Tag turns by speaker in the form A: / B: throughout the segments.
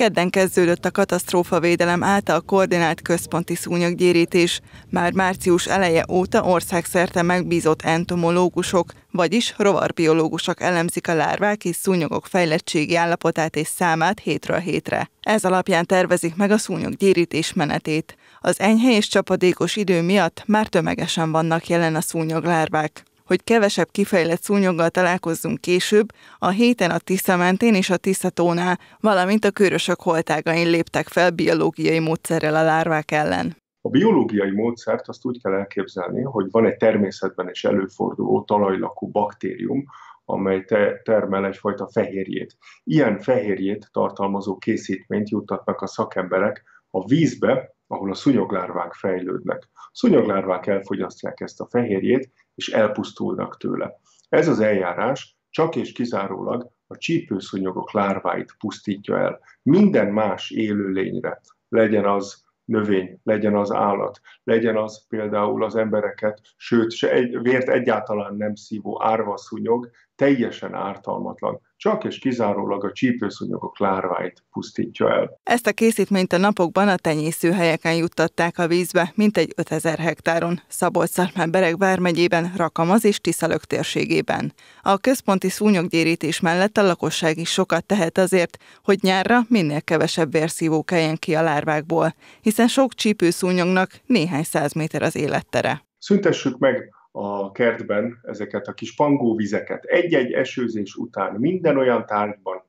A: Kedden kezdődött a katasztrófavédelem által koordinált központi szúnyoggyérítés. Már március eleje óta országszerte megbízott entomológusok, vagyis rovarbiológusok elemzik a lárvák és szúnyogok fejlettségi állapotát és számát hétről hétre. Ez alapján tervezik meg a szúnyoggyérítés menetét. Az enyhe és csapadékos idő miatt már tömegesen vannak jelen a szúnyoglárvák hogy kevesebb kifejlett szúnyoggal találkozzunk később, a héten a Tisza mentén és a Tiszatónál, valamint a körösök holtágain léptek fel biológiai módszerrel a lárvák ellen.
B: A biológiai módszert azt úgy kell elképzelni, hogy van egy természetben is előforduló talajlakú baktérium, amely te- termel egyfajta fehérjét. Ilyen fehérjét tartalmazó készítményt juttatnak a szakemberek a vízbe, ahol a szúnyoglárvák fejlődnek. A szúnyoglárvák elfogyasztják ezt a fehérjét, és elpusztulnak tőle. Ez az eljárás csak és kizárólag a csípőszúnyogok lárváit pusztítja el. Minden más élőlényre, legyen az növény, legyen az állat, legyen az például az embereket, sőt, se egy, vért egyáltalán nem szívó árvaszúnyog, teljesen ártalmatlan, csak és kizárólag a csípőszúnyogok lárváit pusztítja el.
A: Ezt a készítményt a napokban a tenyészőhelyeken juttatták a vízbe, mintegy 5000 hektáron, szabolcs bereg vármegyében, Rakamaz és Tiszalök térségében. A központi szúnyoggyérítés mellett a lakosság is sokat tehet azért, hogy nyárra minél kevesebb vérszívó keljen ki a lárvákból, hiszen sok csípőszúnyognak néhány száz méter az élettere.
B: Szüntessük meg a kertben ezeket a kis pangóvizeket. Egy-egy esőzés után minden olyan tárgyban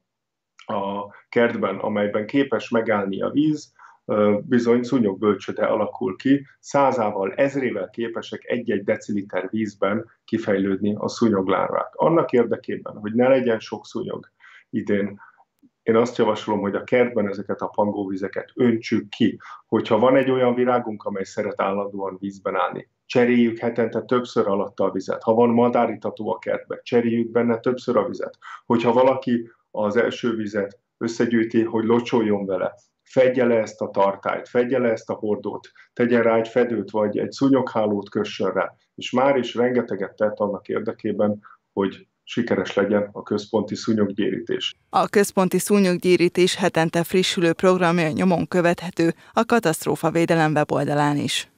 B: a kertben, amelyben képes megállni a víz, bizony szúnyogbölcsöde alakul ki, százával, ezrével képesek egy-egy deciliter vízben kifejlődni a szúnyoglárvák. Annak érdekében, hogy ne legyen sok szúnyog idén, én azt javaslom, hogy a kertben ezeket a pangóvizeket öntsük ki. Hogyha van egy olyan virágunk, amely szeret állandóan vízben állni, cseréljük hetente többször alatta a vizet. Ha van madárítató a kertbe, cseréljük benne többször a vizet. Hogyha valaki az első vizet összegyűjti, hogy locsoljon vele, fedje le ezt a tartályt, fedje le ezt a hordót, tegyen rá egy fedőt, vagy egy szúnyoghálót kössön rá, és már is rengeteget tett annak érdekében, hogy sikeres legyen a központi szúnyoggyérítés.
A: A központi szúnyoggyérítés hetente frissülő programja nyomon követhető a katasztrófa védelem weboldalán is.